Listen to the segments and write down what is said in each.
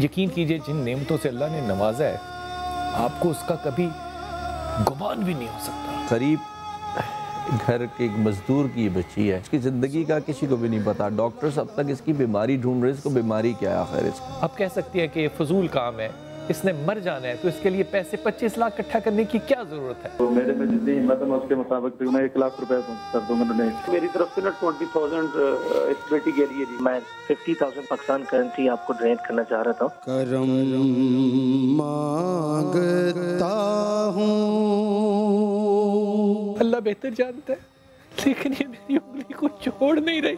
یقین کیجیے جن نعمتوں سے اللہ نے نوازا ہے آپ کو اس کا کبھی گمان بھی نہیں ہو سکتا۔ قریب گھر کے ایک مزدور کی بچی ہے اس کی زندگی کا کسی کو بھی نہیں پتا۔ ڈاکٹرز اب تک اس کی بیماری ڈھونڈ رہے اس کو بیماری کیا ہے آخر اس کو؟ آپ کہہ سکتی ہیں کہ یہ فضول کام ہے۔ اس نے مر جانا ہے تو اس کے لیے پیسے پچیس لاکھ کٹھا کرنے کی کیا ضرورت ہے؟ تو میرے میں جتنی ہمت ہے میں اس کے مطابق میں ایک لاکھ روپے کر دوں گا میں میری طرف سے نا ٹوئنٹی تھاؤزینڈ اس بیٹی کے لیے جی۔ میں ففٹی تھاؤزینڈ پاکستان کرنسی آپ کو ڈونیٹ کرنا چاہ رہا تھا۔ کرم مانگتا ہوں۔ اللہ بہتر جانتا ہے لیکن یہ میری انگلی کو چھوڑ نہیں رہی۔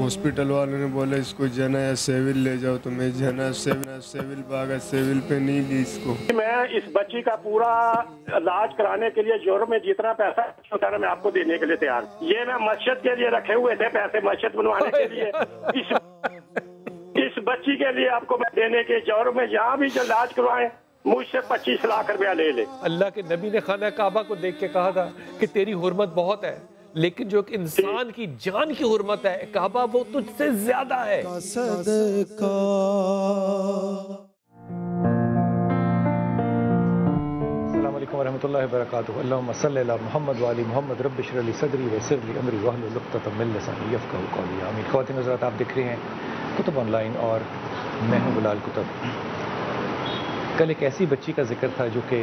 ہاسپٹل والوں نے بولا اس کو جنا یا سیول لے جاؤ تو میں جنا سیول سیول باغا سیول پہ نہیں لی اس کو۔ میں اس بچی کا پورا علاج کرانے کے لیے یورپ میں جتنا پیسہ میں آپ کو دینے کے لیے تیار ہوں۔ یہ میں مسجد کے لیے رکھے ہوئے تھے پیسے مسجد بنوانے کے لیے۔ اس اس بچی کے لیے آپ کو میں دینے کے یورپ میں جہاں بھی جو علاج کروائیں مجھ سے پچیس لاکھ روپیہ لے لے۔ اللہ کے نبی نے خانہ کعبہ کو دیکھ کے کہا تھا کہ تیری حرمت بہت ہے۔ لیکن جو ایک انسان کی جان کی حرمت ہے کعبہ وہ تجھ سے زیادہ ہے۔ السلام علیکم ورحمۃ اللہ وبرکاتہ۔ اللہم صلی اللہ محمد والی محمد۔ رب اشرح لی صدری ویسر لی امری واحلل عقدۃ من لسانی یفقهوا قولی۔ آمین۔ خواتین حضرات آپ دیکھ رہے ہیں کتب آن لائن اور میں ہوں بلال کتب۔ کل ایک ایسی بچی کا ذکر تھا جو کہ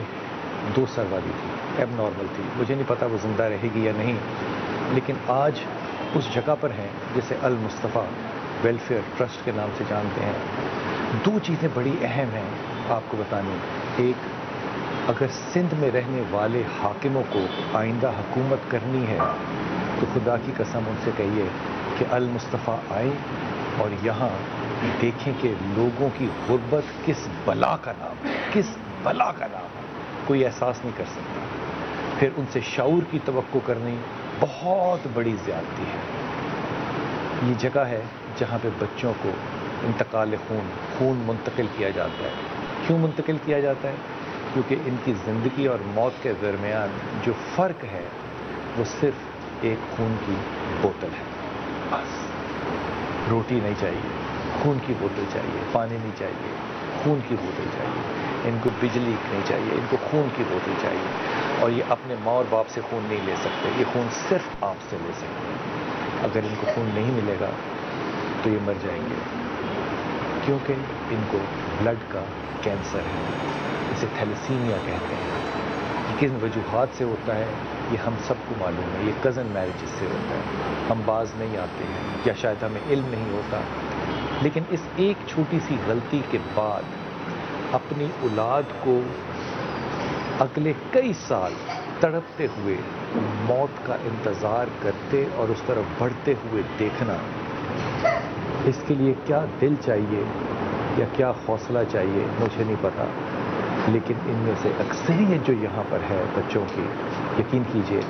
دو سال والی تھی۔ ایب نارمل تھی۔ مجھے نہیں پتا وہ زندہ رہے گی یا نہیں، لیکن آج اس جگہ پر ہیں جسے المصطفیٰ ویلفیئر ٹرسٹ کے نام سے جانتے ہیں۔ دو چیزیں بڑی اہم ہیں آپ کو بتانی۔ ایک، اگر سندھ میں رہنے والے حاکموں کو آئندہ حکومت کرنی ہے، تو خدا کی قسم ان سے کہیے کہ المصطفیٰ آئیں اور یہاں دیکھیں کہ لوگوں کی غربت کس بلا کا نام ہے، کس بلا کا نام ہے۔ کوئی احساس نہیں کر سکتا۔ پھر ان سے شعور کی توقع کرنی بہت بڑی زیادتی ہے۔ یہ جگہ ہے جہاں پہ بچوں کو انتقال خون خون منتقل کیا جاتا ہے۔ کیوں منتقل کیا جاتا ہے؟ کیونکہ ان کی زندگی اور موت کے درمیان جو فرق ہے، وہ صرف ایک خون کی بوتل ہے۔ بس۔ روٹی نہیں چاہیے، خون کی بوتل چاہیے، پانی نہیں چاہیے، خون کی بوتل چاہیے۔ ان کو بجلی نہیں چاہیے، ان کو خون کی بوتل چاہیے۔ اور یہ اپنے ماں اور باپ سے خون نہیں لے سکتے، یہ خون صرف آپ سے لے سکتے ہیں۔ اگر ان کو خون نہیں ملے گا تو یہ مر جائیں گے۔ کیونکہ ان کو بلڈ کا کینسر ہے، اسے تھیلیسیمیا کہتے ہیں۔ یہ کن وجوہات سے ہوتا ہے؟ یہ ہم سب کو معلوم ہے، یہ کزن میرجز سے ہوتا ہے۔ ہم باز نہیں آتے ہیں، یا شاید ہمیں علم نہیں ہوتا۔ لیکن اس ایک چھوٹی سی غلطی کے بعد اپنی اولاد کو اگلے کئی سال تڑپتے ہوئے موت کا انتظار کرتے اور اس طرف بڑھتے ہوئے دیکھنا، اس کے لیے کیا دل چاہیے یا کیا حوصلہ چاہیے، مجھے نہیں پتا۔ لیکن ان میں سے اکثریت جو یہاں پر ہے، بچوں کی، یقین کیجیے،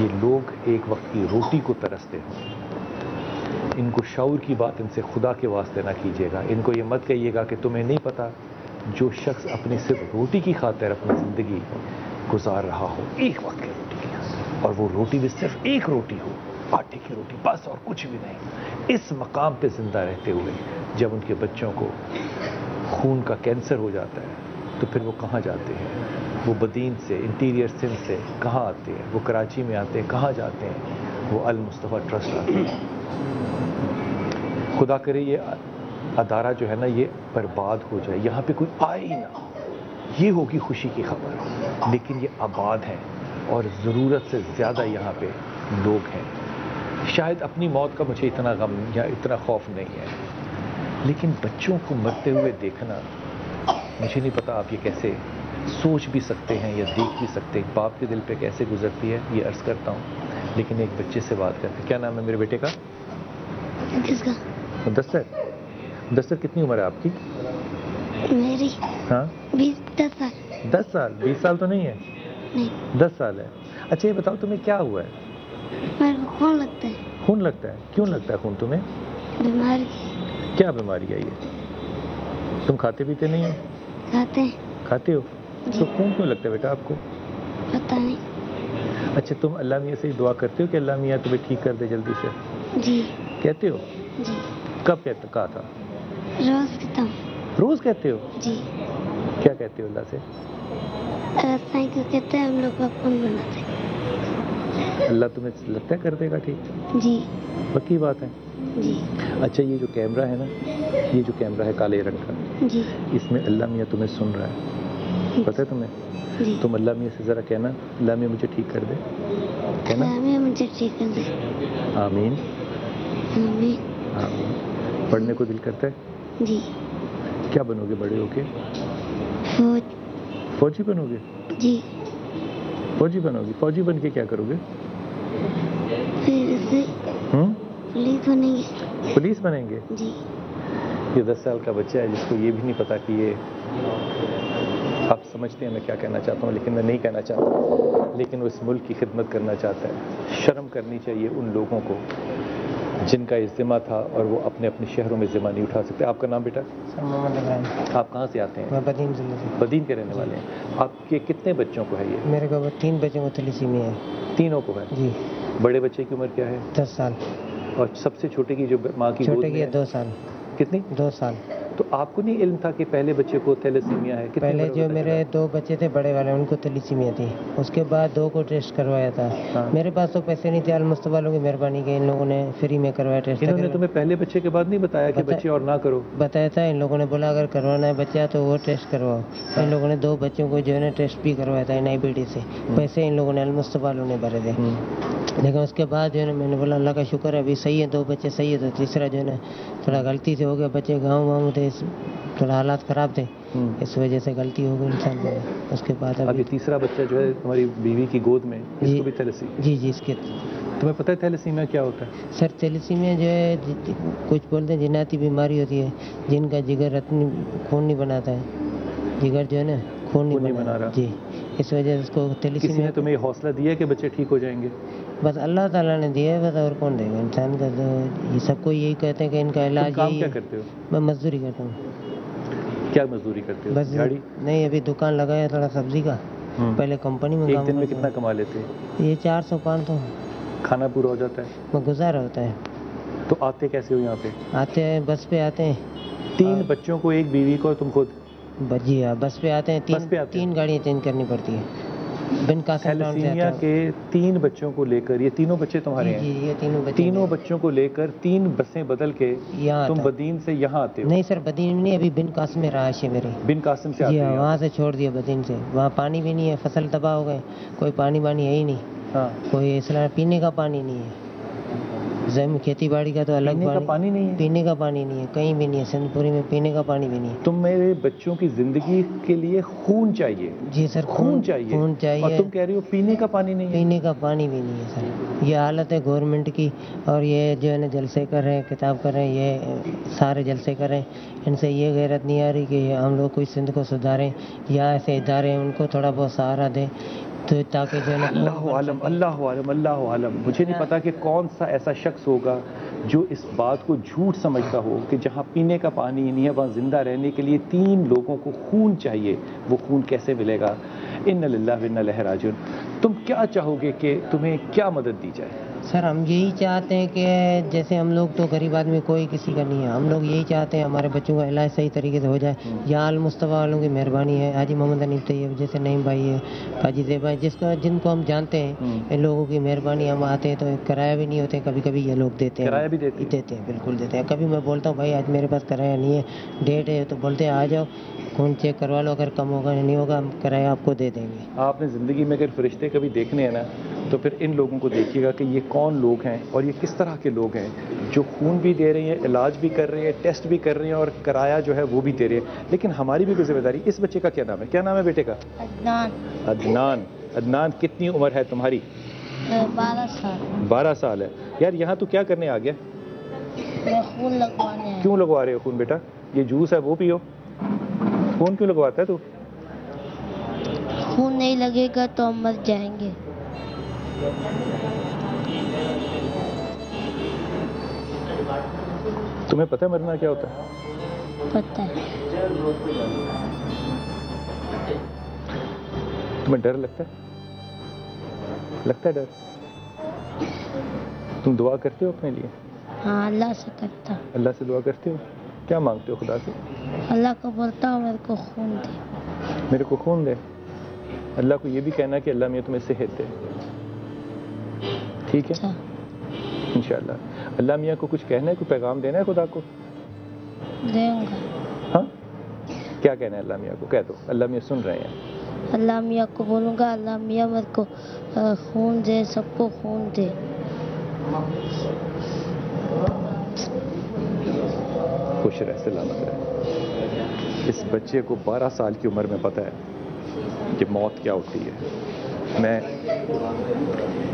یہ لوگ ایک وقت کی روٹی کو ترستے ہوں۔ ان کو شعور کی بات ان سے خدا کے واسطے نہ کیجیے گا۔ ان کو یہ مت کہیے گا کہ تمہیں نہیں پتا۔ جو شخص اپنی صرف روٹی کی خاطر اپنی زندگی گزار رہا ہو، ایک وقت کی روٹی کی اور وہ روٹی بھی صرف ایک روٹی ہو، آٹے کی روٹی، بس اور کچھ بھی نہیں۔ اس مقام پہ زندہ رہتے ہوئے جب ان کے بچوں کو خون کا کینسر ہو جاتا ہے، تو پھر وہ کہاں جاتے ہیں؟ وہ بدین سے، انٹیریئر سندھ سے کہاں آتے ہیں؟ وہ کراچی میں آتے ہیں، کہاں جاتے ہیں؟ وہ المصطفیٰ ٹرسٹ آتے ہیں۔ خدا کرے یہ ادارہ جو ہے نا یہ برباد ہو جائے یہاں پہ کوئی آئے ہی نہ یہ ہوگی خوشی کی خبر۔ لیکن یہ آباد ہیں اور ضرورت سے زیادہ یہاں پہ لوگ ہیں۔ شاید اپنی موت کا مجھے اتنا غم یا اتنا خوف نہیں ہے۔ لیکن بچوں کو مرتے ہوئے دیکھنا مجھے نہیں پتا آپ یہ کیسے سوچ بھی سکتے ہیں یا دیکھ بھی سکتے ہیں۔ باپ کے دل پہ کیسے گزرتی ہے یہ عرض کرتا ہوں۔ لیکن ایک بچے سے بات کرتے کیا نام ہے میرے بیٹے کا؟ کس دس سال کتنی عمر ہے آپ کی؟ میری ہاں؟ بیس دس سال۔ دس سال؟ بیس سال تو نہیں ہے؟ دس سال ہے۔ اچھا یہ بتاؤ تمہیں کیا ہوا ہے؟ خون لگتا ہے۔ خون لگتا ہے؟ کیوں جی۔ لگتا ہے خون تمہیں؟ بیماری۔ کیا بیماری ہے یہ؟ تم کھاتے پیتے نہیں ہو؟ کھاتے کھاتے ہو؟ جی۔ تو خون کیوں لگتا ہے بیٹا آپ کو؟ پتا نہیں۔ اچھا تم اللہ میاں سے دعا کرتے ہو کہ اللہ میاں تمہیں ٹھیک کر دے جلدی سے؟ جی۔ کہتے ہو؟ جی۔ کب کہا تھا؟ روز کہتا ہوں روز کہتے ہو؟ جی۔ کیا کہتے ہو اللہ سے؟ اللہ ہم لوگ کون بناتے؟ اللہ تمہیں لگتا ہے کر دے گا ٹھیک؟ جی۔ پکی بات ہے۔ جی۔ اچھا یہ جو کیمرہ ہے نا یہ جو کیمرہ ہے کالے رنگ کا جی۔ اس میں اللہ میاں تمہیں سن رہا ہے۔ جی۔ پتہ ہے تمہیں؟ جی۔ تم اللہ میاں سے ذرا کہنا اللہ میاں مجھے ٹھیک کر دے۔ کہنا؟ اللہ میاں مجھے ٹھیک کر دے۔ آمین۔ آمین۔ پڑھنے کو دل کرتا ہے؟ جی۔ کیا بنو گے بڑے ہو کے؟ فوج۔ فوجی بنو گے؟ جی۔ فوجی بنو گے۔ فوجی بن کے کیا کرو گے؟ پولیس بنیں گے۔ پولیس بنیں گے؟ جی۔ یہ دس سال کا بچہ ہے جس کو یہ بھی نہیں پتا کہ یہ آپ سمجھتے ہیں میں کیا کہنا چاہتا ہوں لیکن میں نہیں کہنا چاہتا۔ لیکن وہ اس ملک کی خدمت کرنا چاہتا ہے۔ شرم کرنی چاہیے ان لوگوں کو۔ جن کا اجتماع تھا اور وہ اپنے اپنے شہروں میں ذمہ نہیں اٹھا سکتے۔ آپ کا نام بیٹا؟ آپ کہاں سے آتے ہیں؟ بدین بدین کے رہنے والے ہیں۔ آپ کے کتنے بچوں کو ہے یہ؟ میرے کو تین بچے کو میں ہیں۔ تینوں کو ہے؟ جی۔ بڑے بچے کی عمر کیا ہے؟ دس سال۔ اور سب سے چھوٹے کی جو ماں کی چھوٹے کی دو سال۔ کتنی؟ دو سال۔ تو آپ کو نہیں علم تھا کہ پہلے بچے کو تھیلیسیمیا ہے؟ پہلے جو میرے دو بچے تھے بڑے والے ان کو تھیلیسیمیا تھی۔ اس کے بعد دو کو ٹیسٹ کروایا تھا۔ ہاں۔ میرے پاس تو پیسے نہیں تھے المست والوں کی مہربانی کے ان لوگوں نے فری میں کروایا ٹیسٹ انہوں نے تمہیں پہلے بچے کے بعد نہیں بتایا کہ بچے اور نہ کرو؟ بتایا تھا ان لوگوں نے بولا اگر کروانا ہے بچہ تو وہ ٹیسٹ کرواؤ۔ ہاں۔ ان لوگوں نے دو بچوں کو جو ہے نا ٹیسٹ بھی کروایا تھا ان آئی بی سے ہاں۔ پیسے ان لوگوں نے المست والوں نے بھرے تھے۔ لیکن اس کے بعد جو ہے نا میں نے بولا اللہ کا شکر ہے ابھی صحیح ہے دو بچے صحیح ہے تو تیسرا جو ہے نا تھوڑا غلطی سے ہو گیا بچے گاؤں واؤں تھے۔ تھوڑا حالات خراب تھے اس وجہ سے غلطی ہو گئی انسان کو۔ اس کے بعد ابھی تیسرا بچہ جو ہے ہماری بیوی کی گود میں اس جی۔ کو بھی تیلسی جی جی اس کے۔ تمہیں پتہ ہے تھیلیسیمیا کیا ہوتا ہے؟ سر تھیلیسیمیا جو ہے جی، جی، کچھ بولتے ہیں جناتی بیماری ہوتی ہے جن کا جگر رتن خون نہیں بناتا ہے۔ جگر جو ہے نا خون نہیں بنا رہا۔ جی۔ اس وجہ سے اس کو تیلی کسی نے تمہیں حوصلہ دیا کہ بچے ٹھیک ہو جائیں گے؟ بس اللہ تعالیٰ نے دیا ہے بس اور کون دے گا؟ انسان کا تو یہ سب کو یہی کہتے ہیں کہ ان کا علاج کام کیا کرتے ہو؟ میں مزدوری کرتا ہوں۔ کیا مزدوری کرتے ہو؟ بس نہیں ابھی دکان لگایا تھوڑا سبزی کا۔ پہلے کمپنی میں ایک دن میں کتنا کما لیتے ہیں؟ یہ چار سو پانچ سو۔ کھانا پورا ہو جاتا ہے؟ میں گزارا ہوتا ہے۔ تو آتے کیسے ہو یہاں پہ؟ آتے ہیں بس پہ آتے ہیں۔ تین بچوں کو ایک بیوی کو اور تم خود؟ جی ہاں بس پہ آتے ہیں تین آتے تین گاڑیاں چینج کرنی پڑتی ہیں بن تھیلیسیمیا کے تین بچوں کو لے کر یہ تینوں بچے تمہارے جی، جی، ہیں۔ یہ تینوں تینوں بچوں کو لے کر تین بسیں بدل کے تم بدین سے یہاں آتے ہو۔ نہیں سر بدین نہیں ابھی بن قاسم میں رہائش ہے میرے بن قاسم سے جی ہاں وہاں سے چھوڑ دیا بدین سے۔ وہاں پانی بھی نہیں ہے فصل تباہ ہو گئے۔ کوئی پانی وانی ہے ہی نہیں۔ ہاں۔ کوئی اس طرح پینے کا پانی نہیں ہے۔ زمین کھیتی باڑی کا تو الگ پانی, پانی نہیں ہے؟ پینے کا پانی نہیں ہے کہیں بھی نہیں ہے سندھ پوری میں پینے کا پانی بھی نہیں ہے۔ تم میرے بچوں کی زندگی کے لیے خون چاہیے۔ جی سر خون, چاہیے۔ خون چاہیے۔ اور تم کہہ رہی ہو پینے کا پانی نہیں پینے کا پانی بھی نہیں ہے سر۔ یہ حالت ہے گورنمنٹ کی اور یہ جو ہے نا جلسے کر رہے ہیں کتاب کر رہے ہیں یہ سارے جلسے کر رہے ہیں۔ ان سے یہ غیرت نہیں آ رہی کہ ہم لوگ کوئی سندھ کو سدھاریں یا ایسے ادارے ہیں ان کو تھوڑا بہت سہارا دیں۔ تو تاکہ اللہ عالم اللہ عالم اللہ عالم۔ مجھے نہیں پتا کہ کون سا ایسا شخص ہوگا جو اس بات کو جھوٹ سمجھتا ہو کہ جہاں پینے کا پانی نہیں ہے وہاں زندہ رہنے کے لیے تین لوگوں کو خون چاہیے وہ خون کیسے ملے گا؟ ان اللہ ون تم کیا چاہو گے کہ تمہیں کیا مدد دی جائے؟ سر ہم یہی چاہتے ہیں کہ جیسے ہم لوگ تو غریب آدمی کوئی کسی کا نہیں ہے۔ ہم لوگ یہی چاہتے ہیں ہمارے بچوں کا علاج صحیح طریقے سے ہو جائے۔ یا المصطفیٰ والوں کی مہربانی ہے حاجی محمد انیف طیب جیسے نعیم بھائی ہے حاجی زیب بھائی جس کا جن کو ہم جانتے ہیں ان لوگوں کی مہربانی ہم آتے ہیں تو کرایہ بھی نہیں ہوتے کبھی کبھی یہ لوگ دیتے ہیں۔ کرایہ بھی دیتے ہیں۔ دیتے ہیں بالکل دیتے ہیں۔ کبھی میں بولتا ہوں بھائی آج میرے پاس کرایہ نہیں ہے ڈیٹ ہے تو بولتے ہیں آ جاؤ خون چیک کروا لو اگر کم ہوگا یا نہیں ہوگا ہم کرایہ آپ کو دے دیں۔ دیں گے۔ آپ نے زندگی میں اگر فرشتے کبھی دیکھنے ہیں نا تو پھر ان لوگوں کو دیکھیے گا کہ یہ کون لوگ ہیں اور یہ کس طرح کے لوگ ہیں جو خون بھی دے رہے ہیں علاج بھی کر رہے ہیں ٹیسٹ بھی کر رہے ہیں اور کرایہ جو ہے وہ بھی دے رہے ہیں۔ لیکن ہماری بھی کوئی ذمہ داری اس بچے کا کیا نام ہے؟ کیا نام ہے بیٹے کا؟ عدنان۔ عدنان۔ عدنان کتنی عمر ہے تمہاری؟ بارہ سال۔ بارہ سال ہے۔ یار یہاں تو کیا کرنے آ گیا؟ خون لگوانے کیوں لگوا رہے ہو خون بیٹا؟ یہ جوس ہے وہ پیو۔ خون کیوں لگواتا ہے تو؟ خون نہیں لگے گا تو ہم مر جائیں گے۔ تمہیں پتہ ہے مرنا کیا ہوتا ہے؟ پتہ ہے۔ تمہیں ڈر لگتا ہے؟ لگتا ہے ڈر؟ تم دعا کرتے ہو اپنے لیے؟ ہاں اللہ سے کرتا۔ اللہ سے دعا کرتے ہو؟ کیا مانگتے ہو خدا سے؟ اللہ کو بولتا ہوں میرے کو خون دے۔ میرے کو خون دے؟ اللہ کو یہ بھی کہنا کہ اللہ میں تمہیں صحت دے۔ ٹھیک ہے؟ اچھا۔ انشاءاللہ۔ اللہ میاں کو کچھ کہنا ہے؟ کوئی پیغام دینا ہے خدا کو؟ دیں ہاں؟ کیا کہنا ہے اللہ میاں کو؟ کہہ دو۔ اللہ میاں سن رہے ہیں۔ اللہ میاں کو بولوں گا۔ اللہ میاں مر کو خون دے سب کو خون دے۔ خوش رہ سلامت رہ۔ اس بچے کو بارہ سال کی عمر میں پتہ ہے۔ کہ موت کیا ہوتی ہے؟ میں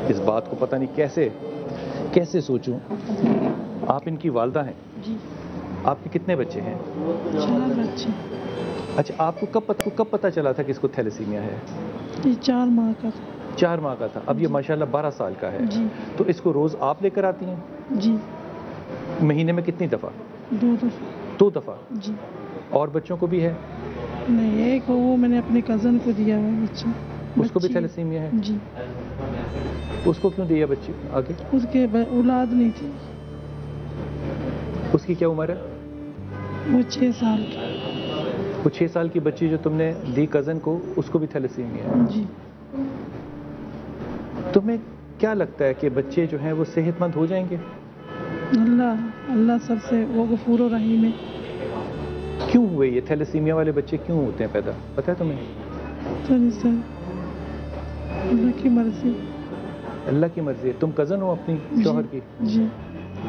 اس بات کو پتہ نہیں کیسے کیسے سوچوں؟ آپ ان کی والدہ ہیں؟ جی۔ آپ کے کتنے بچے ہیں؟ اچھا آپ کو کب کو کب پتہ چلا تھا کہ اس کو تھیلسیمیا ہے؟ یہ چار ماہ کا تھا۔ چار ماہ کا تھا۔ اب یہ جی۔ ماشاءاللہ بارہ سال کا ہے۔ تو اس کو روز آپ لے کر آتی ہیں؟ جی۔ مہینے میں کتنی دفعہ؟ دو دفعہ۔ دو دفعہ؟ جی۔ اور بچوں کو بھی ہے؟ نہیں ایک وہ میں نے اپنے کزن کو دیا بچہ۔ اس کو بھی تھیلیسیمیا ہے۔ جی۔ اس کو کیوں دیا آگے؟ اس کے اولاد نہیں تھی۔ اس کی کیا عمر ہے؟ وہ چھ سال۔ کی وہ چھ سال کی بچی جو تم نے دی کزن کو اس کو بھی تھیلیسیمیا ہے۔ جی۔ تمہیں کیا لگتا ہے کہ بچے جو ہیں وہ صحت مند ہو جائیں گے؟ اللہ اللہ سب سے وہ غفور و رحیم ہے۔ کیوں ہوئے یہ تھیلسیمیا والے بچے کیوں ہوتے ہیں پیدا؟ پتہ ہے تمہیں؟ اللہ کی مرضی. اللہ کی مرضی ہے. تم کزن ہو اپنی جی، شوہر کی؟ جی.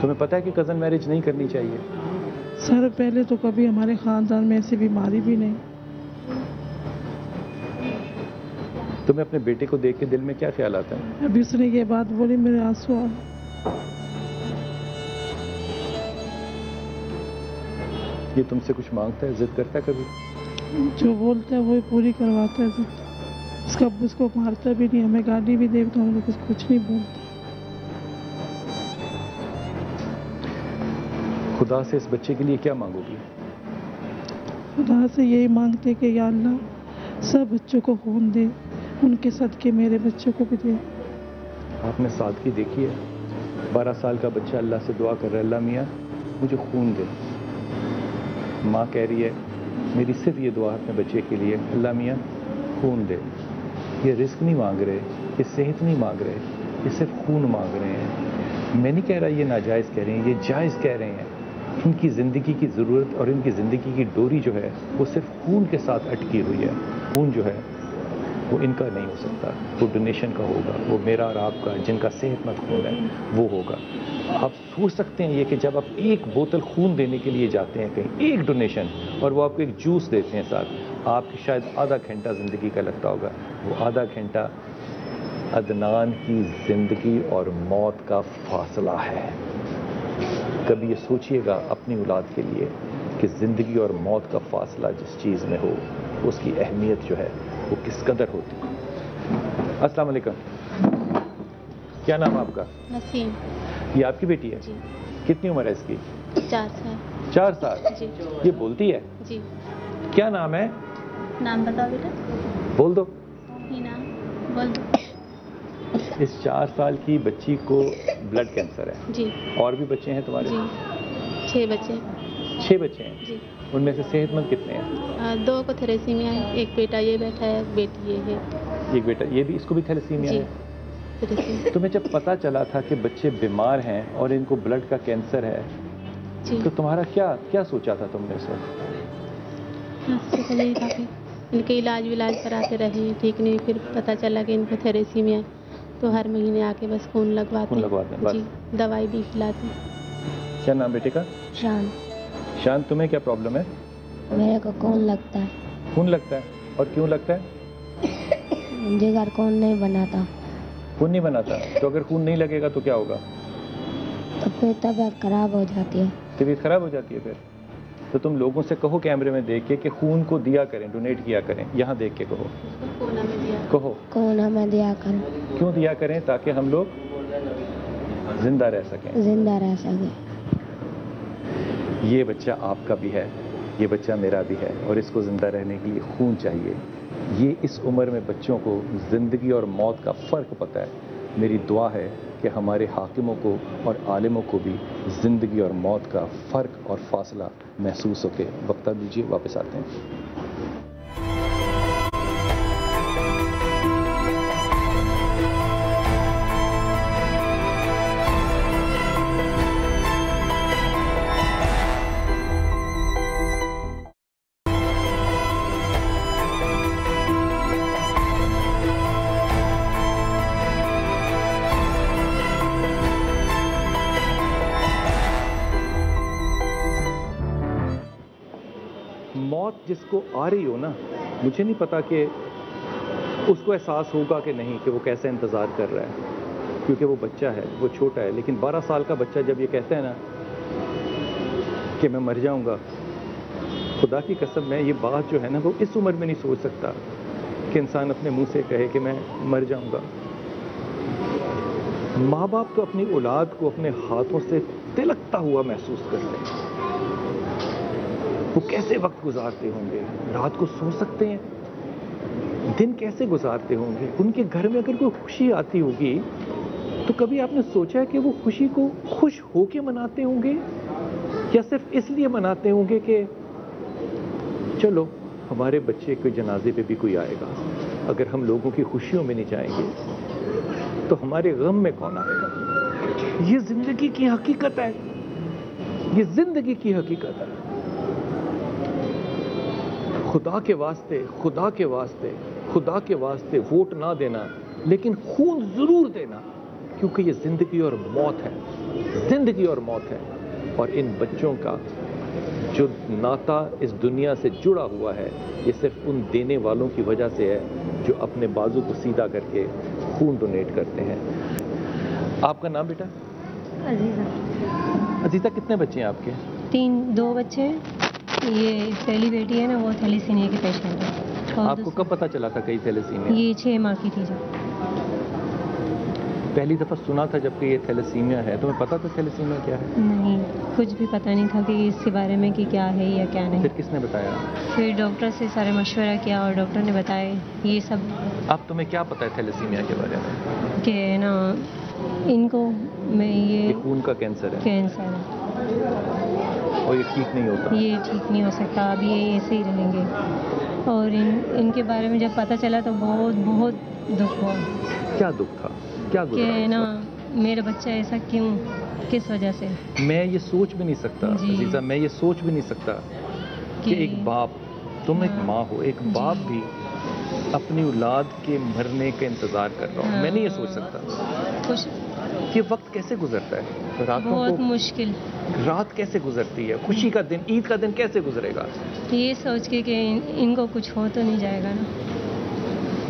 تمہیں پتہ ہے کہ کزن میرج نہیں کرنی چاہیے؟ سر پہلے تو کبھی ہمارے خاندان میں ایسی بیماری بھی نہیں. تمہیں اپنے بیٹے کو دیکھ کے دل میں کیا خیال آتا ہے ابھی اس نے یہ بات بولی میرے آنسو آ یہ تم سے کچھ مانگتا ہے ضد کرتا ہے کبھی؟ جو بولتا ہے وہی پوری کرواتا ہے ضد۔ اس کا اس کو مارتا بھی نہیں ہمیں گالی بھی دے تو ہم لوگ اس کچھ نہیں بولتا خدا سے اس بچے کے لیے کیا مانگو گی خدا سے یہی مانگتے کہ یا اللہ سب بچوں کو خون دے ان کے صدقے میرے بچوں کو بھی دے۔ آپ نے سادگی دیکھی ہے؟ بارہ سال کا بچہ اللہ سے دعا کر رہا ہے اللہ میاں مجھے خون دے۔ ماں کہہ رہی ہے، میری صرف یہ دعا اپنے بچے کے لیے۔ اللہ میاں، خون دے۔ یہ رزق نہیں مانگ رہے، یہ صحت نہیں مانگ رہے، یہ صرف خون مانگ رہے ہیں۔ میں نہیں کہہ رہا یہ ناجائز کہہ رہے ہیں، یہ جائز کہہ رہے ہیں۔ ان کی زندگی کی ضرورت اور ان کی زندگی کی ڈوری جو ہے، وہ صرف خون کے ساتھ اٹکی ہوئی ہے۔ خون جو ہے وہ ان کا نہیں ہو سکتا۔ وہ ڈونیشن کا ہوگا، وہ میرا اور آپ کا، جن کا صحت مند خون ہے، وہ ہوگا۔ آپ سوچ سکتے ہیں یہ کہ جب آپ ایک بوتل خون دینے کے لیے جاتے ہیں کہیں، ایک ڈونیشن اور وہ آپ کو ایک جوس دیتے ہیں ساتھ، آپ کی شاید آدھا گھنٹہ زندگی کا لگتا ہوگا۔ وہ آدھا گھنٹہ عدنان کی زندگی اور موت کا فاصلہ ہے۔ کبھی یہ سوچیے گا اپنی اولاد کے لیے کہ زندگی اور موت کا فاصلہ جس چیز میں ہو، اس کی اہمیت جو ہے وہ کس قدر ہوتی السلام علیکم۔ کیا نام آپ کا؟ نسیم۔ یہ آپ کی بیٹی ہے؟ جی۔ کتنی عمر ہے اس کی؟ چار سال۔ چار سال؟ جی۔ یہ بولتی ہے؟ جی۔ کیا نام ہے؟ نام بتاؤ بیٹا۔ بول دو۔ بول دو۔ اس چار سال کی بچی کو بلڈ کینسر ہے۔ جی۔ اور بھی بچے ہیں تمہارے؟ چھ بچے چھ بچے ہیں۔ جی۔ ان میں سے صحت مند کتنے ہیں؟ دو کو تھیلیسیمیا ہے ایک بیٹا یہ بیٹھا ہے ایک بیٹی یہ ہے۔ ایک بیٹا یہ بھی اس کو بھی تھیلیسیمیا جی، ہے؟ تمہیں جب پتہ چلا تھا کہ بچے بیمار ہیں اور ان کو بلڈ کا کینسر ہے جی۔ تو تمہارا کیا کیا سوچا تھا تم نے اس ہاں، وقت ان کے علاج ولاج کراتے رہے ٹھیک نہیں پھر پتہ چلا کہ ان کو تھیریسیمیا تو ہر مہینے آ کے بس خون لگواتے ہیں جی، دوائی بھی کھلاتے ہیں۔ کیا نام بیٹے کا؟ شان۔ ایشان تمہیں کیا پرابلم ہے؟ میرے کو کون لگتا ہے؟ کون لگتا ہے اور کیوں لگتا ہے؟ مجھے گھر کون نہیں بناتا۔ خون نہیں بناتا تو اگر خون نہیں لگے گا تو کیا ہوگا؟ تو پھر طبیعت خراب ہو جاتی ہے۔ طبیعت خراب ہو جاتی ہے پھر۔ تو تم لوگوں سے کہو کیمرے میں دیکھ کے کہ خون کو دیا کریں ڈونیٹ کیا کریں یہاں دیکھ کے کہو۔ کہو۔ کون ہمیں دیا کریں کیوں دیا کریں؟ تاکہ ہم لوگ زندہ رہ سکیں۔ زندہ رہ سکیں۔ یہ بچہ آپ کا بھی ہے، یہ بچہ میرا بھی ہے اور اس کو زندہ رہنے کے لیے خون چاہیے۔ یہ اس عمر میں بچوں کو زندگی اور موت کا فرق پتہ ہے۔ میری دعا ہے کہ ہمارے حاکموں کو اور عالموں کو بھی زندگی اور موت کا فرق اور فاصلہ محسوس ہو کے وقتہ دیجیے، واپس آتے ہیں۔ آ رہی ہو نا، مجھے نہیں پتا کہ اس کو احساس ہوگا کہ نہیں کہ وہ کیسا انتظار کر رہا ہے، کیونکہ وہ بچہ ہے، وہ چھوٹا ہے۔ لیکن بارہ سال کا بچہ جب یہ کہتا ہے نا کہ میں مر جاؤں گا، خدا کی قسم میں یہ بات جو ہے نا، وہ اس عمر میں نہیں سوچ سکتا کہ انسان اپنے منہ سے کہے کہ میں مر جاؤں گا۔ ماں باپ تو اپنی اولاد کو اپنے ہاتھوں سے تلکتا ہوا محسوس کرتے ہیں۔ وہ کیسے وقت گزارتے ہوں گے؟ رات کو سو سکتے ہیں؟ دن کیسے گزارتے ہوں گے؟ ان کے گھر میں اگر کوئی خوشی آتی ہوگی، تو کبھی آپ نے سوچا ہے کہ وہ خوشی کو خوش ہو کے مناتے ہوں گے؟ یا صرف اس لیے مناتے ہوں گے کہ چلو، ہمارے بچے کے جنازے پہ بھی کوئی آئے گا۔ اگر ہم لوگوں کی خوشیوں میں نہیں جائیں گے، تو ہمارے غم میں کون آئے گا؟ یہ زندگی کی حقیقت ہے۔ یہ زندگی کی حقیقت ہے۔ خدا کے واسطے خدا کے واسطے خدا کے واسطے ووٹ نہ دینا لیکن خون ضرور دینا کیونکہ یہ زندگی اور موت ہے۔ زندگی اور موت ہے۔ اور ان بچوں کا جو ناتا اس دنیا سے جڑا ہوا ہے یہ صرف ان دینے والوں کی وجہ سے ہے جو اپنے بازو کو سیدھا کر کے خون ڈونیٹ کرتے ہیں۔ آپ کا نام بیٹا؟ عزیزہ۔ عزیزہ کتنے بچے ہیں آپ کے؟ تین دو بچے ہیں۔ یہ پہلی بیٹی ہے نا وہ تھیلیسیمیا کی پیشنٹ ہے۔ آپ کو کب پتا چلا تھا کئی تھیلیسیمیا؟ یہ چھ ماہ کی تھی جب۔ پہلی دفعہ سنا تھا جبکہ یہ تھیلیسیمیا ہے تمہیں پتا تھا تھیلیسیمیا کیا ہے؟ نہیں کچھ بھی پتہ نہیں تھا کہ اس کے بارے میں کہ کیا ہے یا کیا نہیں۔ پھر کس نے بتایا؟ پھر ڈاکٹر سے سارے مشورہ کیا اور ڈاکٹر نے بتایا یہ سب۔ اب تمہیں کیا پتا ہے تھیلیسیمیا کے بارے میں؟ کہ نا ان کو میں یہ یہ خون کا کینسر ہے۔ کینسر ہے۔ اور یہ ٹھیک نہیں ہوتا۔ یہ ٹھیک نہیں ہو سکتا اب یہ ایسے ہی رہیں گے۔ اور ان ان کے بارے میں جب پتہ چلا تو بہت بہت دکھ ہوا۔ کیا دکھ تھا؟ کیا کہ نا میرا بچہ ایسا کیوں؟ کس وجہ سے؟ میں یہ سوچ بھی نہیں سکتا جی۔ عزیزہ میں یہ سوچ بھی نہیں سکتا کہ ایک باپ تم ایک ماں ہو ایک باپ بھی اپنی اولاد کے مرنے کا انتظار کر رہا ہوں میں نہیں یہ سوچ سکتا۔ کچھ کہ وقت کیسے گزرتا ہے؟ راتوں بہت مشکل۔ رات کیسے گزرتی ہے؟ خوشی کا دن عید کا دن کیسے گزرے گا؟ یہ سوچ کے کہ ان, کو کچھ ہو تو نہیں جائے گا نا۔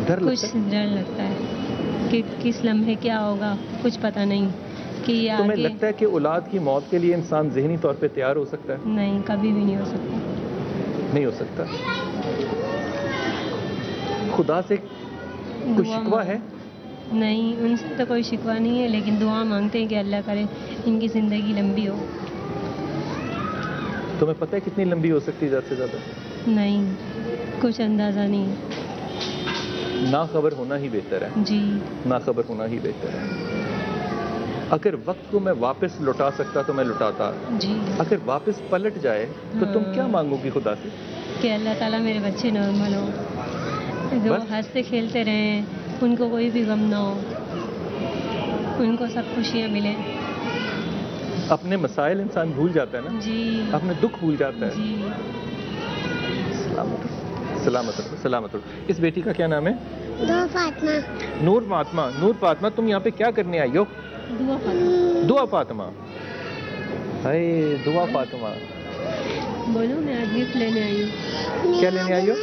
ڈر کچھ ڈر لگتا ہے کہ کس لمحے کیا ہوگا کچھ پتہ نہیں یہ تمہیں لگتا ہے کہ اولاد کی موت کے لیے انسان ذہنی طور پہ تیار ہو سکتا ہے؟ نہیں کبھی بھی نہیں ہو سکتا۔ نہیں ہو سکتا۔ خدا سے دعا شکوہ ہے؟ نہیں ان سے تو کوئی شکوہ نہیں ہے لیکن دعا مانگتے ہیں کہ اللہ کرے ان کی زندگی لمبی ہو۔ تمہیں پتہ ہے کتنی لمبی ہو سکتی زیادہ سے زیادہ؟ نہیں کچھ اندازہ نہیں۔ نا خبر ہونا ہی بہتر ہے۔ جی۔ نا خبر ہونا ہی بہتر ہے۔ اگر وقت کو میں واپس لوٹا سکتا تو میں لوٹاتا۔ جی۔ اگر واپس پلٹ جائے تو تم کیا مانگو گی خدا سے؟ کہ اللہ تعالیٰ میرے بچے نارمل ہو وہ بس؟ ہنستے کھیلتے رہیں ان کو کوئی بھی غم نہ ہو ان کو سب خوشیاں ملیں۔ اپنے مسائل انسان بھول جاتا ہے نا۔ جی۔ اپنے دکھ بھول جاتا ہے۔ جی۔ سلامت سلامت سلامت۔ اس بیٹی کا کیا نام ہے؟ دو فاطمہ۔ نور فاطمہ۔ نور فاطمہ تم یہاں پہ کیا کرنے آئی ہو؟ دعا فاطمہ۔ دعا فاطمہ۔ ہائے دعا فاطمہ۔ بولو میں آج گفٹ لینے آئی ہوں۔ کیا لینے آئی ہو؟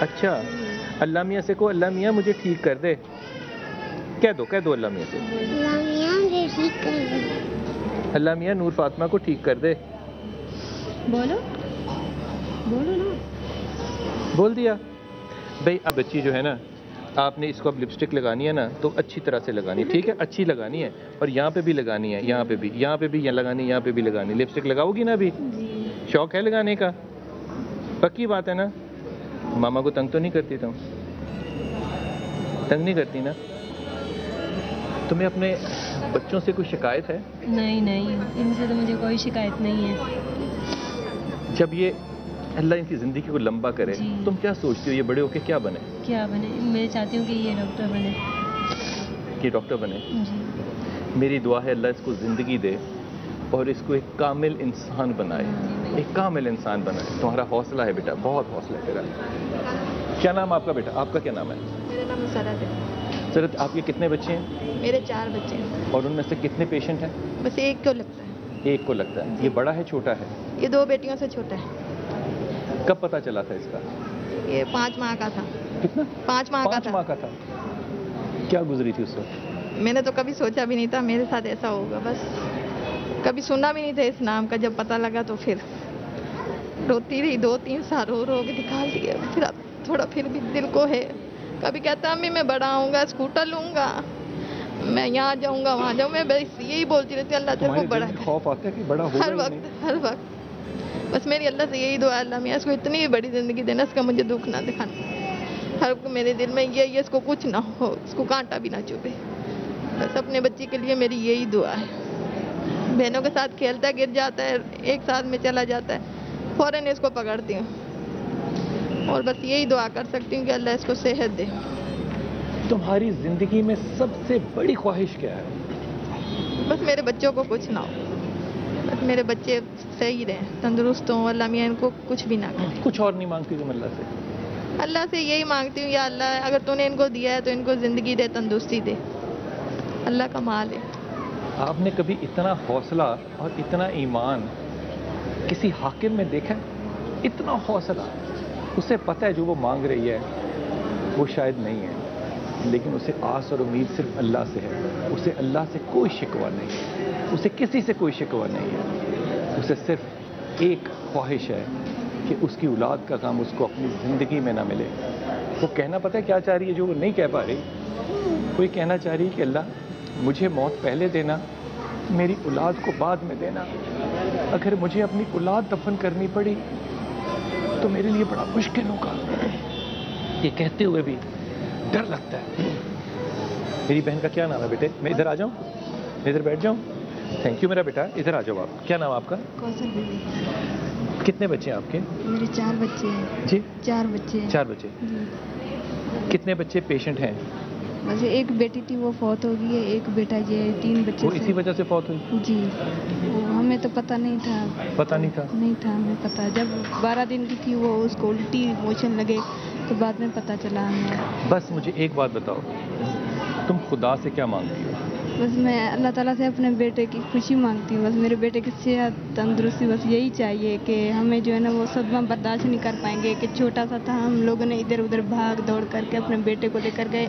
اچھا۔ اللہ میاں سے کو اللہ میاں مجھے ٹھیک کر دے۔ کہہ دو کہہ دو اللہ میاں سے۔ لامیاں مجھے ٹھیک کر دو اللہ میاں نور فاطمہ کو ٹھیک کر دے۔ بولو۔ بولو نا۔ بول دیا۔ بھائی اب بچی جو ہے نا آپ نے اس کو اب لپسٹک لگانی ہے نا تو اچھی طرح سے لگانی۔ ہے ٹھیک ہے اچھی لگانی ہے۔ اور یہاں پہ بھی لگانی ہے یہاں پہ بھی یہاں پہ بھی یہاں لگانی ہے یہاں پہ بھی لگانی۔ ہے لپسٹک لگاؤ گی نا ابھی؟ جی۔ شوق ہے لگانے کا؟ پکی بات ہے نا؟ ماما کو تنگ تو نہیں کرتی تم؟ تنگ نہیں کرتی نا؟ تمہیں اپنے بچوں سے کوئی شکایت ہے؟ نہیں نہیں ان سے تو مجھے کوئی شکایت نہیں ہے۔ جب یہ اللہ ان کی زندگی کو لمبا کرے جی۔ تم کیا سوچتی ہو یہ بڑے ہو کے کیا بنے؟ کیا بنے؟ میں چاہتی ہوں کہ یہ ڈاکٹر بنے۔ کہ ڈاکٹر بنے۔ جی۔ میری دعا ہے اللہ اس کو زندگی دے۔ اور اس کو ایک کامل انسان بنائے۔ ایک کامل انسان بنائے۔ تمہارا حوصلہ ہے بیٹا بہت حوصلہ ہے تیرا۔ کیا نام آپ کا بیٹا؟ آپ کا کیا نام ہے؟ میرا نام سرت ہے۔ سرت آپ کے کتنے بچے ہیں؟ میرے چار بچے ہیں۔ اور ان میں سے کتنے پیشنٹ ہیں؟ بس ایک کو لگتا ہے۔ ایک کو لگتا ہے۔ یہ بڑا ہے چھوٹا ہے؟ یہ دو بیٹیوں سے چھوٹا ہے۔ کب پتا چلا تھا اس کا؟ یہ پانچ ماہ کا تھا۔ کتنا؟ پانچ ماہ کا تھا۔ ماہ کا تھا۔ کیا گزری تھی اس وقت؟ میں نے تو کبھی سوچا بھی نہیں تھا میرے ساتھ ایسا ہوگا بس۔ کبھی سنا بھی نہیں تھا اس نام کا جب پتہ لگا تو پھر روتی رہی دو تین سال رو رو کے نکال دیا پھر اب تھوڑا پھر بھی دل کو ہے۔ کبھی کہتا ہے امی میں بڑا ہوں گا اسکوٹر لوں گا۔ میں یہاں جاؤں گا وہاں جاؤں میں بس یہی بولتی رہتی ہوں اللہ تعالیٰ کو بڑا خوف آتا ہے کہ بڑا ہر وقت ہر وقت۔ بس میری اللہ سے یہی دعا اللہ میں اس کو اتنی بڑی زندگی دینا اس کا مجھے دکھ نہ دکھانا۔ ہر میرے دل میں یہ ہے اس کو کچھ نہ ہو اس کو کانٹا بھی نہ چوبے۔ بس اپنے بچے کے لیے میری یہی دعا ہے۔ بہنوں کے ساتھ کھیلتا گر جاتا ہے ایک ساتھ میں چلا جاتا ہے۔ فوراً اس کو پکڑتی ہوں۔ اور بس یہی دعا کر سکتی ہوں کہ اللہ اس کو صحت دے۔ تمہاری زندگی میں سب سے بڑی خواہش کیا ہے؟ بس میرے بچوں کو کچھ نہ ہو۔ بس میرے بچے صحیح رہیں تندرست ہوں۔ اللہ میاں ان کو کچھ بھی نہ کریں کچھ اور نہیں مانگتی تم اللہ سے؟ اللہ سے یہی مانگتی ہوں یا اللہ اگر تو نے ان کو دیا ہے تو ان کو زندگی دے تندرستی دے۔ اللہ کا مال ہے۔ آپ نے کبھی اتنا حوصلہ اور اتنا ایمان کسی حاکم میں دیکھا اتنا حوصلہ۔ اسے پتہ ہے جو وہ مانگ رہی ہے، وہ شاید نہیں ہے، لیکن اسے آس اور امید صرف اللہ سے ہے۔ اسے اللہ سے کوئی شکوہ نہیں ہے۔ اسے کسی سے کوئی شکوہ نہیں ہے۔ اسے صرف ایک خواہش ہے کہ اس کی اولاد کا کام اس کو اپنی زندگی میں نہ ملے۔ وہ کہنا پتہ ہے کیا چاہ رہی ہے جو وہ نہیں کہہ پا رہی؟ کوئی کہنا چاہ رہی ہے کہ اللہ مجھے موت پہلے دینا میری اولاد کو بعد میں دینا۔ اگر مجھے اپنی اولاد دفن کرنی پڑی تو میرے لیے بڑا مشکل ہوگا۔ یہ کہتے ہوئے بھی ڈر لگتا ہے۔ میری بہن کا کیا نام ہے بیٹے؟ میں ادھر آ جاؤں؟ میں ادھر بیٹھ جاؤں؟ تھینک یو میرا بیٹا ادھر آ جاؤ آپ۔ کیا نام آپ کا؟ کتنے بچے ہیں آپ کے؟ میرے چار بچے ہیں۔ جی؟ چار بچے چار بچے۔ جی۔ کتنے بچے پیشنٹ ہیں؟ بس ایک بیٹی تھی وہ فوت ہو گئی ہے۔ ایک بیٹا یہ تین بچے وہ اسی وجہ سے فوت ہوئی؟ جی۔ ہمیں تو پتہ نہیں تھا۔ پتہ نہیں تھا؟ نہیں تھا ہمیں پتہ۔ جب بارہ دن کی تھی وہ اس کو الٹی موشن لگے تو بعد میں پتہ چلا ہمیں۔ بس مجھے ایک بات بتاؤ۔ تم خدا سے کیا مانگتی ہو؟ بس میں اللہ تعالیٰ سے اپنے بیٹے کی خوشی مانگتی ہوں۔ بس میرے بیٹے کی صحت تندرستی بس یہی چاہیے کہ ہمیں جو ہے نا وہ صدمہ برداشت نہیں کر پائیں گے کہ چھوٹا سا تھا، ہم لوگوں نے ادھر ادھر بھاگ دوڑ کر کے اپنے بیٹے کو لے کر گئے۔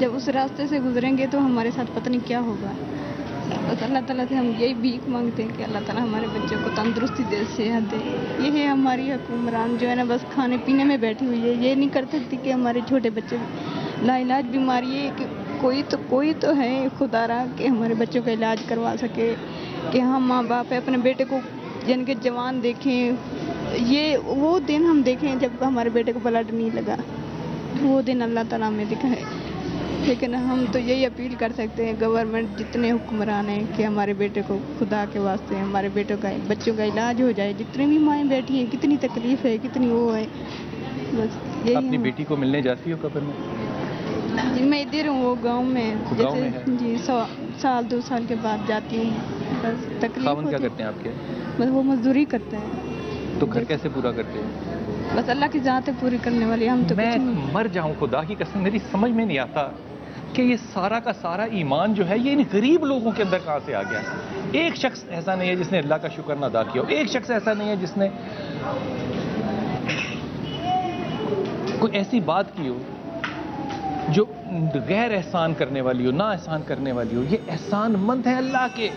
جب اس راستے سے گزریں گے تو ہمارے ساتھ پتہ نہیں کیا ہوگا۔ بس اللہ تعالیٰ سے ہم یہی بھیک مانگتے ہیں کہ اللہ تعالیٰ ہمارے بچوں کو تندرستی دے، صحت دے۔ یہ ہے ہماری حکمران جو ہے نا بس کھانے پینے میں بیٹھی ہوئی ہے۔ یہ نہیں کر سکتی کہ ہمارے چھوٹے بچے لاعلاج بیماری ہے کہ کوئی تو کوئی تو ہے خدا را کہ ہمارے بچوں کا علاج کروا سکے کہ ہم ماں باپ ہے اپنے بیٹے کو یعنی کہ جوان دیکھیں۔ یہ وہ دن ہم دیکھیں جب ہمارے بیٹے کو بلڈ نہیں لگا۔ وہ دن اللہ تعالیٰ میں دکھائے۔ لیکن ہم تو یہی اپیل کر سکتے ہیں گورنمنٹ جتنے حکمران ہیں کہ ہمارے بیٹے کو خدا کے واسطے ہمارے بیٹوں کا بچوں کا علاج ہو جائے۔ جتنی بھی مائیں بیٹھی ہیں کتنی تکلیف ہے کتنی وہ ہے۔ بس یہی اپنی بیٹی کو ملنے جاتی ہو قبر میں؟ جی، میں ادھر ہوں وہ گاؤں میں جیسے جی سال دو سال کے بعد جاتی ہوں۔ بس تکلیف کیا کرتے ہیں آپ کے؟ بس وہ مزدوری کرتے ہیں۔ تو گھر کیسے پورا کرتے ہیں؟ بس اللہ کی ذات پوری کرنے والی ہم تو میں مر جاؤں خدا کی قسم میری سمجھ میں نہیں آتا کہ یہ سارا کا سارا ایمان جو ہے یہ ان غریب لوگوں کے اندر کہاں سے آ گیا؟ ایک شخص ایسا نہیں ہے جس نے اللہ کا شکر نہ ادا کیا ہو۔ ایک شخص ایسا نہیں ہے جس نے کوئی ایسی بات کی ہو جو غیر احسان کرنے والی ہو، نا احسان کرنے والی ہو، یہ احسان مند ہے اللہ کے۔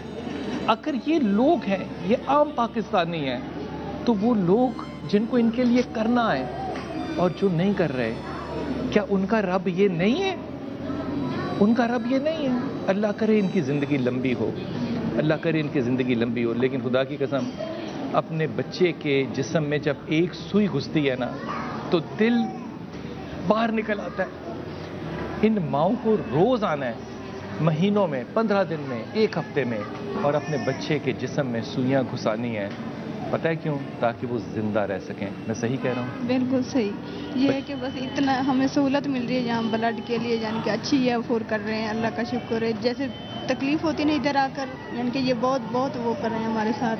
اگر یہ لوگ ہیں، یہ عام پاکستانی ہیں، تو وہ لوگ جن کو ان کے لیے کرنا ہے اور جو نہیں کر رہے، کیا ان کا رب یہ نہیں ہے؟ ان کا رب یہ نہیں ہے۔ اللہ کرے ان کی زندگی لمبی ہو، اللہ کرے ان کی زندگی لمبی ہو، لیکن خدا کی قسم، اپنے بچے کے جسم میں جب ایک سوئی گھستی ہے نا، تو دل باہر نکل آتا ہے۔ ان ماؤں کو روز آنا ہے مہینوں میں پندرہ دن میں ایک ہفتے میں اور اپنے بچے کے جسم میں سوئیاں گھسانی ہیں۔ پتہ ہے کیوں؟ تاکہ وہ زندہ رہ سکیں۔ میں صحیح کہہ رہا ہوں؟ بالکل صحیح۔ یہ ہے کہ بس اتنا ہمیں سہولت مل رہی ہے جہاں بلڈ کے لیے یعنی کہ اچھی یہ افور کر رہے ہیں۔ اللہ کا شکر ہے۔ جیسے تکلیف ہوتی نا ادھر آ کر یعنی کہ یہ بہت بہت وہ کر رہے ہیں ہمارے ساتھ۔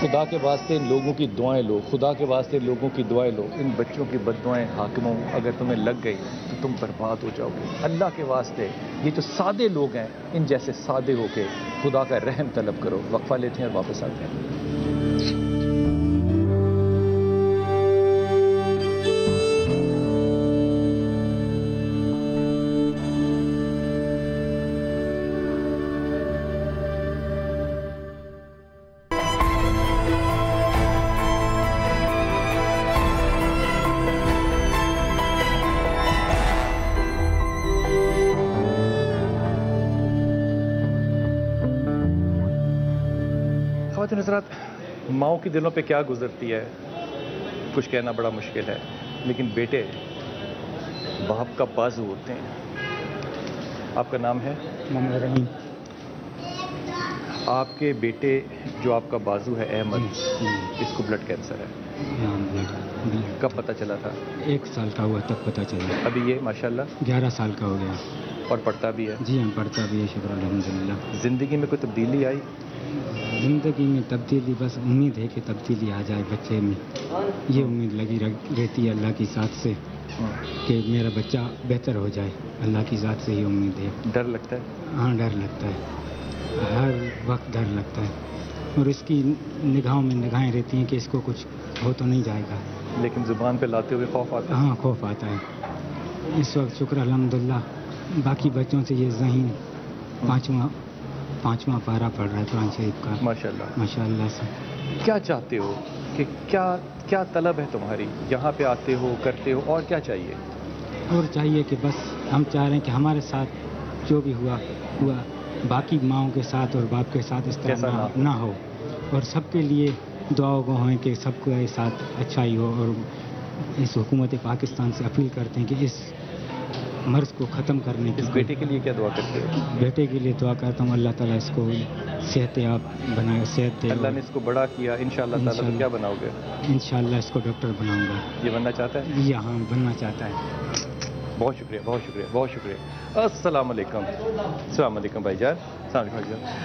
خدا کے واسطے ان لوگوں کی دعائیں لو، خدا کے واسطے ان لوگوں کی دعائیں لو۔ ان بچوں کی بد دعائیں حاکموں، اگر تمہیں لگ گئی تو تم برباد ہو جاؤ گے۔ اللہ کے واسطے یہ جو سادے لوگ ہیں، ان جیسے سادے ہو کے خدا کا رحم طلب کرو۔ وقفہ لیتے ہیں اور واپس آتے ہیں۔ حضرات ماؤں کے دلوں پہ کیا گزرتی ہے؟ کچھ کہنا بڑا مشکل ہے لیکن بیٹے باپ کا بازو ہوتے ہیں۔ آپ کا نام ہے؟ محمد رحیم۔ آپ کے بیٹے جو آپ کا بازو ہے احمد اس کو بلڈ کینسر ہے۔ کب پتہ چلا تھا؟ ایک سال کا ہوا تب پتہ چلا۔ ابھی یہ ماشاءاللہ۔ گیارہ سال کا ہو گیا۔ اور پڑھتا بھی ہے۔ جی ہاں پڑھتا بھی ہے شکر الحمد للہ زندگی میں کوئی تبدیلی آئی؟ زندگی میں تبدیلی بس امید ہے کہ تبدیلی آ جائے بچے میں۔ یہ امید لگی رہتی ہے اللہ کی ذات سے کہ میرا بچہ بہتر ہو جائے۔ اللہ کی ذات سے ہی امید ہے۔ ڈر لگتا ہے؟ ہاں ڈر لگتا ہے۔ ہر وقت ڈر لگتا ہے۔ اور اس کی نگاہوں میں نگاہیں رہتی ہیں کہ اس کو کچھ ہو تو نہیں جائے گا۔ لیکن زبان پہ لاتے ہوئے خوف آتا ہے۔ ہاں خوف آتا ہے۔ اس وقت شکر الحمد للہ باقی بچوں سے یہ ذہین پانچواں پانچواں پارا پڑھ رہا ہے قرآن شریف کا۔ ماشاء اللہ ماشاء اللہ سے۔ کیا چاہتے ہو کہ کیا کیا طلب ہے تمہاری؟ یہاں پہ آتے ہو کرتے ہو اور کیا چاہیے؟ اور چاہیے کہ بس ہم چاہ رہے ہیں کہ ہمارے ساتھ جو بھی ہوا ہوا باقی ماؤں کے ساتھ اور باپ کے ساتھ اس طرح نہ, نہ ہو۔ اور سب کے لیے دعاؤں کو ہیں کہ سب کے ساتھ اچھائی ہو اور اس حکومت پاکستان سے اپیل کرتے ہیں کہ اس مرض کو ختم کرنے اس بیٹے کے لیے کیا دعا کرتے ہو؟ بیٹے کے لیے دعا کرتا ہوں اللہ تعالیٰ اس کو صحت یاب بنائے صحت دے اللہ نے اس کو بڑا کیا ان شاء اللہ تعالیٰ کیا بناؤ گے؟ ان شاء اللہ اس کو ڈاکٹر بناؤں گا۔ یہ بننا چاہتا ہے؟ یہاں بننا چاہتا ہے۔ بہت شکریہ بہت شکریہ بہت شکریہ۔ السلام علیکم۔ السلام علیکم بھائی جان۔ السلام علیکم بھائی جان۔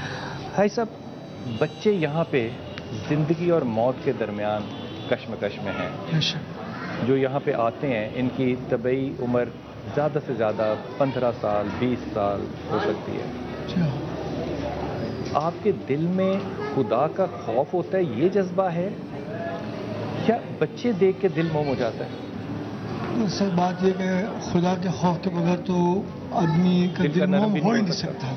بھائی صاحب بچے یہاں پہ زندگی اور موت کے درمیان کشمکش میں ہیں۔ جو یہاں پہ آتے ہیں ان کی طبعی عمر زیادہ سے زیادہ پندرہ سال بیس سال ہو سکتی ہے۔ آپ کے دل میں خدا کا خوف ہوتا ہے یہ جذبہ ہے؟ کیا بچے دیکھ کے دل موم ہو جاتا ہے؟ سر بات یہ کہ خدا کے خوف کے بغیر تو آدمی کا دل موم ہو ہی نہیں سکتا۔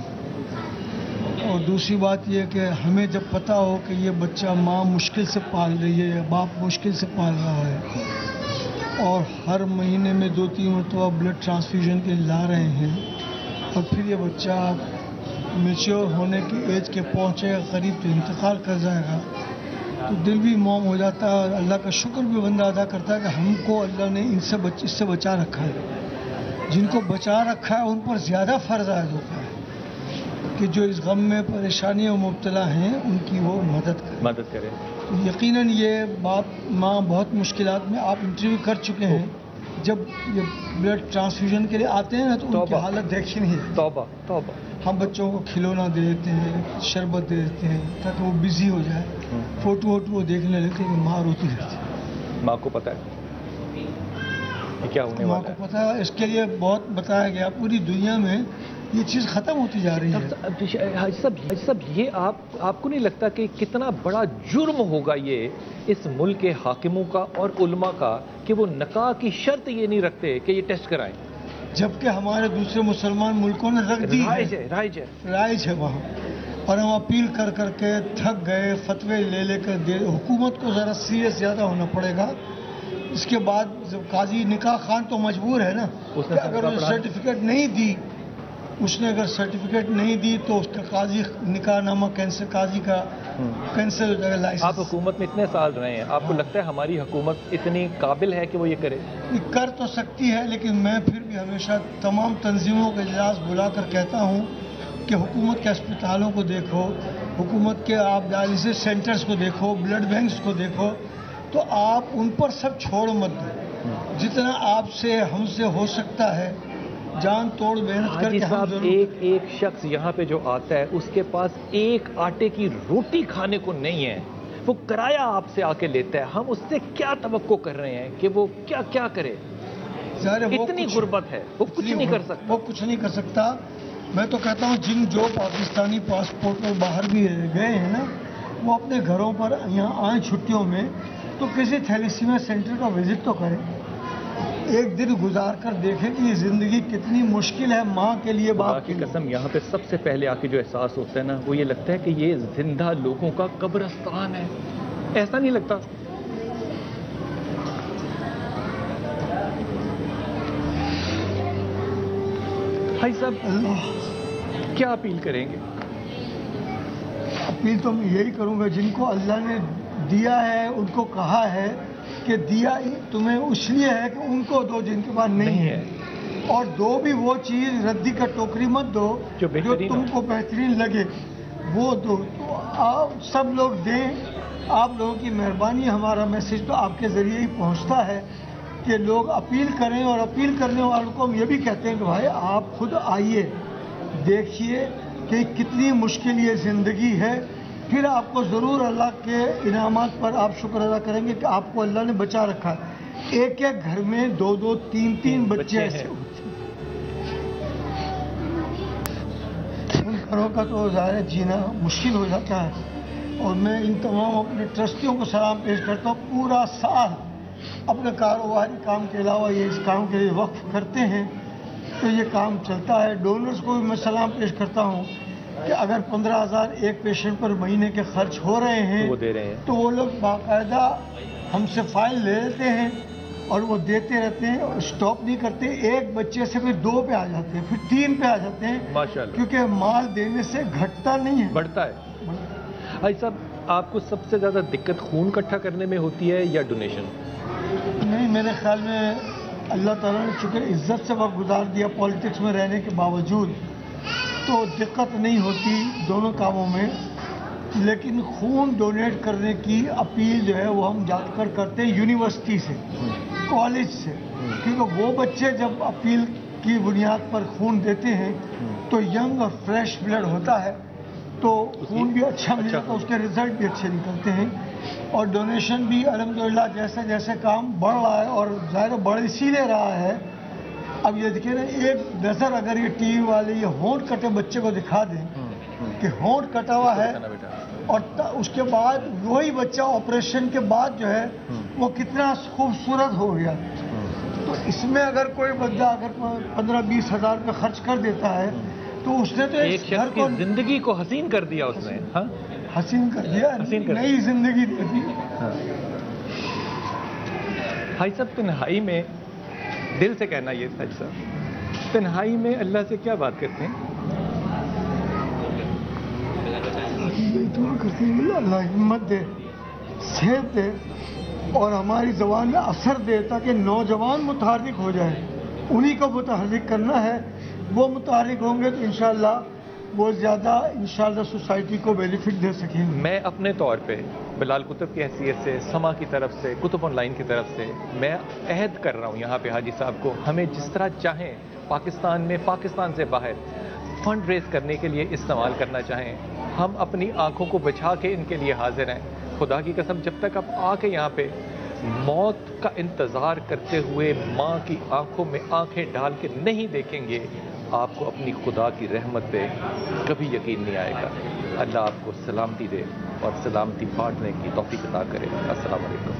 اور دوسری بات یہ کہ ہمیں جب پتہ ہو کہ یہ بچہ ماں مشکل سے پال رہی ہے یا باپ مشکل سے پال رہا ہے اور ہر مہینے میں دو تین مرتبہ بلڈ ٹرانسفیوژن کے لا رہے ہیں اور پھر یہ بچہ میچور ہونے کی ایج کے پہنچے گا، قریب تو انتقال کر جائے گا۔ تو دل بھی موم ہو جاتا ہے اور اللہ کا شکر بھی بندہ ادا کرتا ہے کہ ہم کو اللہ نے ان سے بچ، اس سے بچا رکھا ہے۔ جن کو بچا رکھا ہے، ان پر زیادہ فرض عائد ہوتا ہے کہ جو اس غم میں پریشانیوں مبتلا ہیں، ان کی وہ مدد کرے مدد کرے یقیناً یہ باپ ماں بہت مشکلات میں آپ انٹرویو کر چکے ہیں۔ جب یہ بلڈ ٹرانسفیوژن کے لیے آتے ہیں نا تو ان کی حالت دیکھی نہیں۔ ہے توبہ توبہ۔ ہم بچوں کو کھلونا دے دیتے ہیں شربت دے دیتے ہیں تاکہ وہ بزی ہو جائے۔ فوٹو ووٹو وہ دیکھنے لگتے ہیں کہ ماں روتی رہتی ہے۔ ماں کو پتا ہے کیا ہونے ماں والا کو پتا ہے اس کے لیے بہت بتایا گیا پوری دنیا میں یہ چیز ختم ہوتی جا رہی ہے۔ حاجی صاحب یہ آپ آپ کو نہیں لگتا کہ کتنا بڑا جرم ہوگا یہ اس ملک کے حاکموں کا اور علماء کا کہ وہ نکاح کی شرط یہ نہیں رکھتے کہ یہ ٹیسٹ کرائیں؟ جبکہ ہمارے دوسرے مسلمان ملکوں نے رکھ دی رائج ہے رائج ہے۔ رائج ہے وہاں۔ اور ہم اپیل کر کر کے تھک گئے فتوے لے لے کر دے حکومت کو ذرا سیریس زیادہ ہونا پڑے گا۔ اس کے بعد قاضی نکاح خان تو مجبور ہے نا کہ اگر سرٹیفکیٹ نہیں دی اس نے اگر سرٹیفکیٹ نہیں دی تو اس کا قاضی نکاح نامہ کینسل قاضی کا کینسل ہو جائے گا لائسنس آپ حکومت میں اتنے سال رہے ہیں آپ کو لگتا ہے ہماری حکومت اتنی قابل ہے کہ وہ یہ کرے؟ یہ کر تو سکتی ہے لیکن میں پھر بھی ہمیشہ تمام تنظیموں کے اجلاس بلا کر کہتا ہوں کہ حکومت کے اسپتالوں کو دیکھو حکومت کے آپ ڈائلسس سینٹرز کو دیکھو بلڈ بینکس کو دیکھو تو آپ ان پر سب چھوڑ مت دو۔ جتنا آپ سے ہم سے ہو سکتا ہے جان توڑ محنت کر کے ہم صاحب ایک ایک شخص یہاں پہ جو آتا ہے اس کے پاس ایک آٹے کی روٹی کھانے کو نہیں ہے۔ وہ کرایہ آپ سے آ کے لیتا ہے۔ ہم اس سے کیا توقع کر رہے ہیں کہ وہ کیا کیا کرے؟ اتنی غربت ہے۔ وہ کچھ نہیں کر سکتا۔ وہ کچھ نہیں کر سکتا۔ میں تو کہتا ہوں جن جو پاکستانی پاسپورٹ پر باہر بھی گئے ہیں نا وہ اپنے گھروں پر یہاں آئیں چھٹیوں میں تو کسی تھیلیسیمیا سینٹر کا وزٹ تو کریں۔ ایک دن گزار کر دیکھیں کہ یہ زندگی کتنی مشکل ہے ماں کے لیے باپ کی قسم یہاں پہ سب سے پہلے آ کے جو احساس ہوتا ہے نا وہ یہ لگتا ہے کہ یہ زندہ لوگوں کا قبرستان ہے۔ ایسا نہیں لگتا۔ بھائی صاحب کیا اپیل کریں گے؟ اپیل تو میں یہی کروں گا جن کو اللہ نے دیا ہے ان کو کہا ہے کہ دیا ہی تمہیں اس لیے ہے کہ ان کو دو جن کے پاس نہیں ہے۔ اور دو بھی وہ چیز ردی کا ٹوکری مت دو جو تم۔ کو بہترین لگے۔ وہ دو۔ تو آپ سب لوگ دیں۔ آپ لوگوں کی مہربانی ہمارا میسج تو آپ کے ذریعے ہی پہنچتا ہے کہ لوگ اپیل کریں اور اپیل کرنے والوں کو ہم یہ بھی کہتے ہیں کہ بھائی آپ خود آئیے دیکھیے کہ کتنی مشکل یہ زندگی ہے۔ پھر آپ کو ضرور اللہ کے انعامات پر آپ شکر ادا کریں گے کہ آپ کو اللہ نے بچا رکھا ہے۔ ایک ایک گھر میں دو دو تین تین بچے ایسے۔ ہوتے ہیں۔ ان گھروں کا تو ظاہر ہے جینا مشکل ہو جاتا ہے۔ اور میں ان تمام اپنے ٹرسٹیوں کو سلام پیش کرتا ہوں۔ پورا سال اپنے کاروباری کام کے علاوہ یہ اس کام کے لیے وقف کرتے ہیں۔ تو یہ کام چلتا ہے۔ ڈونرز کو بھی میں سلام پیش کرتا ہوں۔ کہ اگر پندرہ ہزار ایک پیشنٹ پر مہینے کے خرچ ہو رہے ہیں وہ دے رہے ہیں۔ تو وہ لوگ باقاعدہ ہم سے فائل لے لیتے ہیں اور وہ دیتے رہتے ہیں اسٹاپ نہیں کرتے۔ ایک بچے سے پھر دو پہ آ جاتے ہیں پھر تین پہ آ جاتے ہیں۔ کیونکہ مال دینے سے گھٹتا نہیں ہے۔ بڑھتا ہے۔ بھائی صاحب آپ کو سب سے زیادہ دقت خون اکٹھا کرنے میں ہوتی ہے یا ڈونیشن نہیں میرے خیال میں اللہ تعالیٰ نے چونکہ عزت سے وقت گزار دیا پالیٹکس میں رہنے کے باوجود تو دقت نہیں ہوتی دونوں کاموں میں لیکن خون ڈونیٹ کرنے کی اپیل جو ہے وہ ہم جا کر کرتے ہیں یونیورسٹی سے کالج سے۔ کیونکہ وہ بچے جب اپیل کی بنیاد پر خون دیتے ہیں تو ینگ اور فریش بلڈ ہوتا ہے تو خون بھی اچھا مل جاتا ہے اس کے ریزلٹ بھی اچھے نکلتے ہیں۔ اور ڈونیشن بھی الحمدللہ جیسے جیسے کام بڑھ رہا ہے اور ظاہر بڑھ اسی لیے رہا ہے اب یہ دیکھیں نا ایک نظر اگر یہ ٹی وی والے یہ ہونٹ کٹے بچے کو دکھا دیں کہ ہونٹ کٹا ہوا ہے اور اس کے بعد وہی بچہ آپریشن کے بعد جو ہے وہ کتنا خوبصورت ہو گیا۔ تو اس میں اگر کوئی بندہ اگر پندرہ بیس ہزار روپے خرچ کر دیتا ہے تو اس نے تو ایک گھر شخص کی کو زندگی کو حسین کر دیا اس نے ہاں؟ حسین کر دیا نئی زندگی دے دی۔ بھائی صاحب تنہائی میں دل سے کہنا یہ بھائی صاحب، تنہائی میں اللہ سے کیا بات کرتے ہیں؟ دعا کرتے ہیں، اللہ ہمت دے، صحت دے، اور ہماری زبان میں اثر دے تاکہ نوجوان متحرک ہو جائے انہی کو متحرک کرنا ہے، وہ متحرک ہوں گے تو انشاءاللہ وہ زیادہ انشاءاللہ سوسائٹی کو بینیفٹ دے سکیں میں اپنے طور پہ بلال کتب کی حیثیت سے، سما کی طرف سے، کتب آن لائن کی طرف سے میں عہد کر رہا ہوں یہاں پہ حاجی صاحب کو۔ ہمیں جس طرح چاہیں پاکستان میں، پاکستان سے باہر فنڈ ریز کرنے کے لیے استعمال کرنا چاہیں، ہم اپنی آنکھوں کو بچا کے ان کے لیے حاضر ہیں۔ خدا کی قسم، جب تک آپ آ کے یہاں پہ موت کا انتظار کرتے ہوئے ماں کی آنکھوں میں آنکھیں ڈال کے نہیں دیکھیں گے آپ کو اپنی خدا کی رحمت پہ کبھی یقین نہیں آئے گا۔ اللہ آپ کو سلامتی دے اور سلامتی بانٹنے کی توفیق عطا کرے۔ السلام علیکم۔